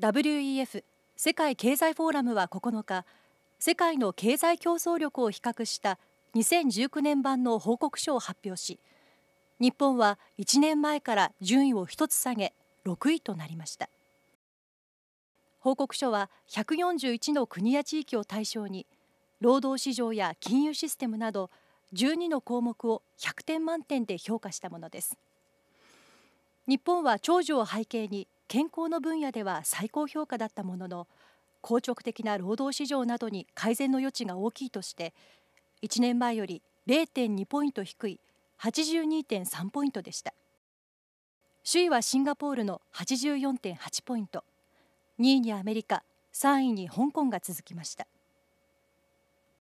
WEF 世界経済フォーラムは9日世界の経済競争力を比較した2019年版の報告書を発表し日本は1年前から順位を1つ下げ6位となりました。報告書は141の国や地域を対象に労働市場や金融システムなど12の項目を100点満点で評価したものです。日本は長寿を背景に健康の分野では最高評価だったものの硬直的な労働市場などに改善の余地が大きいとして1年前より0.2ポイント低い82.3ポイントでした。首位はシンガポールの84.8ポイント。2位にアメリカ3位に香港が続きました。